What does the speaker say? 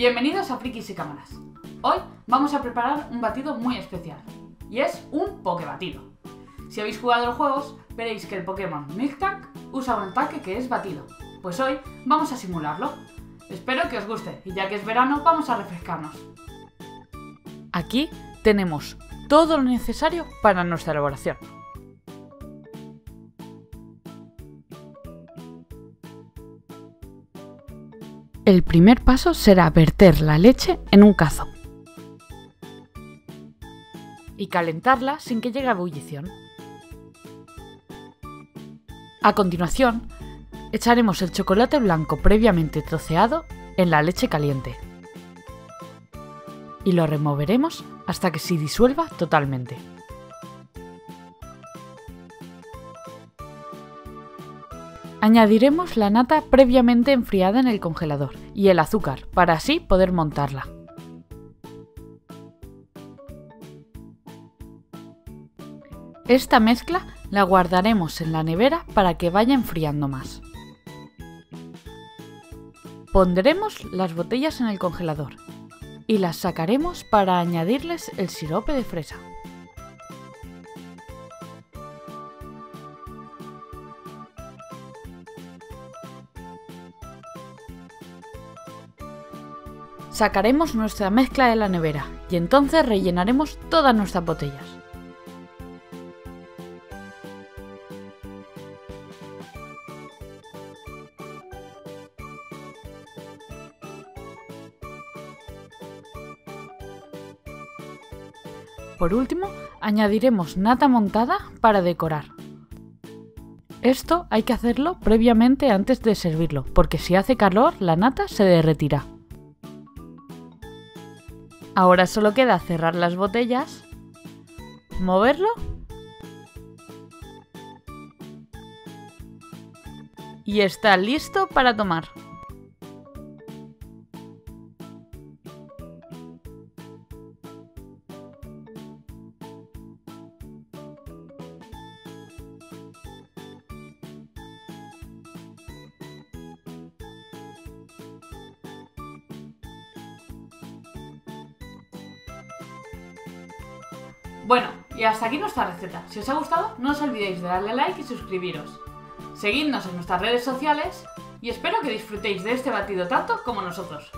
Bienvenidos a Frikis y Cámaras. Hoy vamos a preparar un batido muy especial y es un Pokébatido. Si habéis jugado los juegos, veréis que el Pokémon Miltank usa un ataque que es batido. Pues hoy vamos a simularlo. Espero que os guste y ya que es verano vamos a refrescarnos. Aquí tenemos todo lo necesario para nuestra elaboración. El primer paso será verter la leche en un cazo y calentarla sin que llegue a ebullición. A continuación, echaremos el chocolate blanco previamente troceado en la leche caliente y lo removeremos hasta que se disuelva totalmente. Añadiremos la nata previamente enfriada en el congelador y el azúcar para así poder montarla. Esta mezcla la guardaremos en la nevera para que vaya enfriando más. Pondremos las botellas en el congelador y las sacaremos para añadirles el sirope de fresa. Sacaremos nuestra mezcla de la nevera y entonces rellenaremos todas nuestras botellas. Por último, añadiremos nata montada para decorar. Esto hay que hacerlo previamente antes de servirlo, porque si hace calor la nata se derretirá. Ahora solo queda cerrar las botellas, moverlo y está listo para tomar. Bueno, y hasta aquí nuestra receta. Si os ha gustado, no os olvidéis de darle like y suscribiros. Seguidnos en nuestras redes sociales y espero que disfrutéis de este batido tanto como nosotros.